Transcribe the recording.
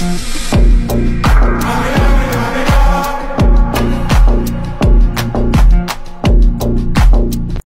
Mm-hmm.